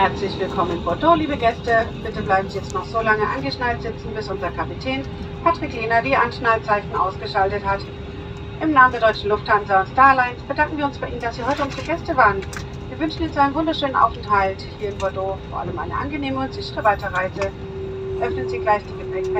Herzlich willkommen in Bordeaux, liebe Gäste. Bitte bleiben Sie jetzt noch so lange angeschnallt sitzen, bis unser Kapitän Patrick Lehner die Anschnallzeichen ausgeschaltet hat. Im Namen der Deutschen Lufthansa und Starlines bedanken wir uns bei Ihnen, dass Sie heute unsere Gäste waren. Wir wünschen Ihnen einen wunderschönen Aufenthalt hier in Bordeaux, vor allem eine angenehme und sichere Weiterreise. Öffnen Sie gleich die Gepäckträger.